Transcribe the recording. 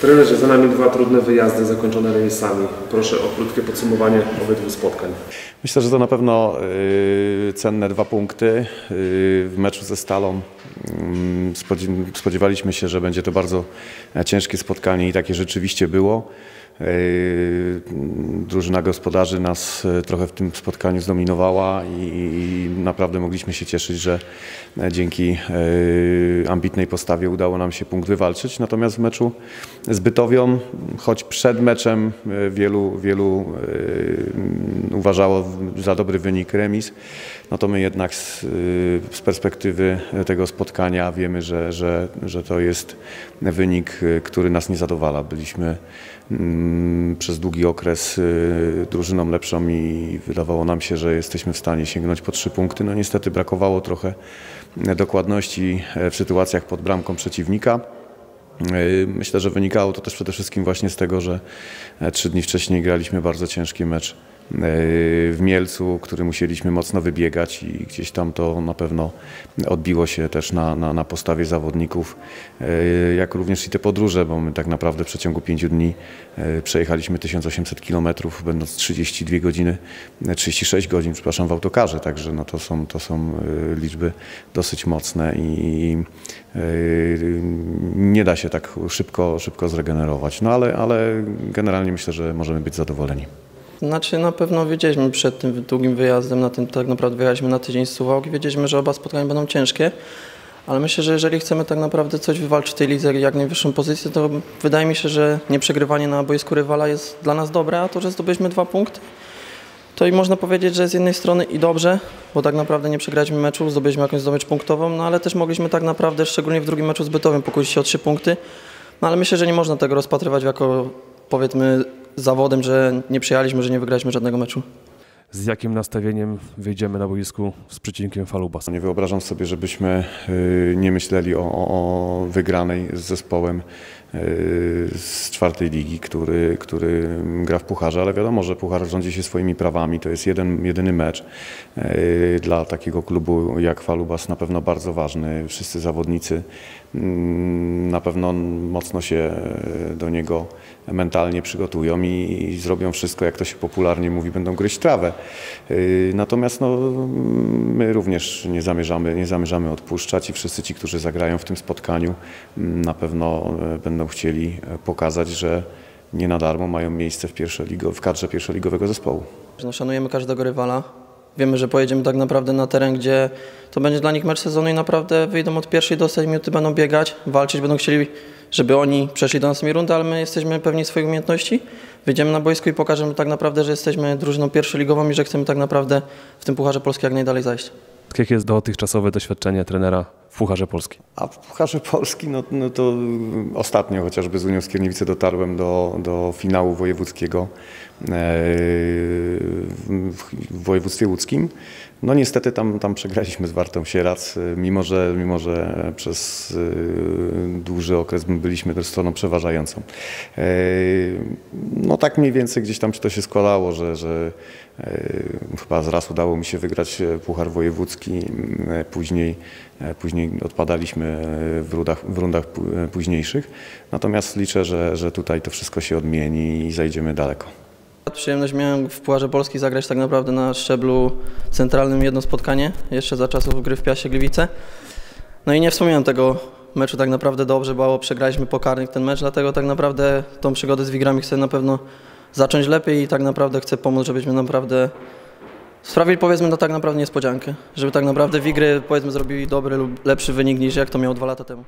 Trenerze, za nami dwa trudne wyjazdy zakończone remisami. Proszę o krótkie podsumowanie obydwu spotkań. Myślę, że to na pewno y, cenne dwa punkty. Y, w meczu ze Stalą mm, spodzi- spodziewaliśmy się, że będzie to bardzo e, ciężkie spotkanie i takie rzeczywiście było. Y, Drużyna gospodarzy nas e, trochę w tym spotkaniu zdominowała i, naprawdę mogliśmy się cieszyć, że e, dzięki e, ambitnej postawie udało nam się punkt wywalczyć. Natomiast w meczu z Bytowią, choć przed meczem wielu, wielu uważało za dobry wynik remis, no to my jednak z, y, z perspektywy tego spotkania wiemy, że, że, że to jest wynik, y, który nas nie zadowala. Byliśmy mm, przez długi okres y, drużyną lepszą i wydawało nam się, że jesteśmy w stanie sięgnąć po trzy punkty. No niestety brakowało trochę dokładności e, w sytuacjach pod bramką przeciwnika. Yy, Myślę, że wynikało to też przede wszystkim właśnie z tego, że e, trzy dni wcześniej graliśmy bardzo ciężki mecz w Mielcu, który musieliśmy mocno wybiegać i gdzieś tam to na pewno odbiło się też na, na, na postawie zawodników, yy, jak również i te podróże, bo my tak naprawdę w przeciągu pięciu dni yy, przejechaliśmy 1800 km, będąc 32 godziny, e, 36 godzin, przepraszam, w autokarze, także no to są, to są liczby dosyć mocne i nie da się tak szybko, szybko zregenerować. No ale, ale generalnie myślę, że możemy być zadowoleni. Znaczy na pewno wiedzieliśmy przed tym długim wyjazdem, na tym tak naprawdę wyjechaliśmy na tydzień z Suwałki, wiedzieliśmy, że oba spotkania będą ciężkie, ale myślę, że jeżeli chcemy tak naprawdę coś wywalczyć tej lidze jak najwyższą pozycję, to wydaje mi się, że nieprzegrywanie na boisku rywala jest dla nas dobre, a to, że zdobyliśmy dwa punkty, to i można powiedzieć, że z jednej strony i dobrze, bo tak naprawdę nie przegraliśmy meczu, zdobyliśmy jakąś zdobycz punktową, no ale też mogliśmy tak naprawdę, szczególnie w drugim meczu zbytowym, pokusić się o trzy punkty, no ale myślę, że nie można tego rozpatrywać jako powiedzmy zawodem, że nie przyjechaliśmy, że nie wygraliśmy żadnego meczu. Z jakim nastawieniem wyjdziemy na boisku z przecinkiem Falubas? Nie wyobrażam sobie, żebyśmy y, nie myśleli o, o, o wygranej z zespołem y, z czwartej ligi, który, który gra w pucharze, ale wiadomo, że puchar rządzi się swoimi prawami. To jest jeden, jedyny mecz y, dla takiego klubu jak Falubas na pewno bardzo ważny. Wszyscy zawodnicy mm, na pewno mocno się do niego mentalnie przygotują i, i zrobią wszystko, jak to się popularnie mówi, będą gryźć trawę. Y, Natomiast no, my również nie zamierzamy, nie zamierzamy odpuszczać i wszyscy ci, którzy zagrają w tym spotkaniu, mm, na pewno e, będą chcieli e, pokazać, że nie na darmo mają miejsce w, pierwszoligo, w kadrze pierwszoligowego zespołu. No, szanujemy każdego rywala. Wiemy, że pojedziemy tak naprawdę na teren, gdzie to będzie dla nich mecz sezonu i naprawdę wyjdą od pierwszej do ostatniej minuty, będą biegać, walczyć, będą chcieli, żeby oni przeszli do następnej rundy, ale my jesteśmy pewni swoich umiejętności. Wyjdziemy na boisko i pokażemy tak naprawdę, że jesteśmy drużyną pierwszoligową i że chcemy tak naprawdę w tym Pucharze Polski jak najdalej zajść. Jakie jest dotychczasowe doświadczenie trenera w Pucharze Polski? A w Pucharze Polski, no, no to ostatnio chociażby z Unią Skierniewice dotarłem do, do finału wojewódzkiego e, w, województwie łódzkim. No niestety tam, tam przegraliśmy z Wartą Sierac, e, mimo że, mimo że przez e, dłuży okres byliśmy też stroną przeważającą. No tak mniej więcej gdzieś tam to się składało, że, że chyba zraz udało mi się wygrać Puchar Wojewódzki, e, później, e, później odpadaliśmy w rundach, w rundach e, późniejszych. Natomiast liczę, że, że tutaj to wszystko się odmieni i zajdziemy daleko. Przyjemność miałem w Pucharze Polski zagrać tak naprawdę na szczeblu centralnym jedno spotkanie, jeszcze za czasów gry w Piasie Gliwice. No i nie wspominam tego meczu tak naprawdę dobrze, bo przegraliśmy pokarnych ten mecz, dlatego tak naprawdę tą przygodę z Wigrami chcę na pewno zacząć lepiej i tak naprawdę chcę pomóc, żebyśmy naprawdę sprawili powiedzmy no tak naprawdę niespodziankę, żeby tak naprawdę Wigry powiedzmy zrobili dobry lub lepszy wynik niż jak to miało dwa lata temu.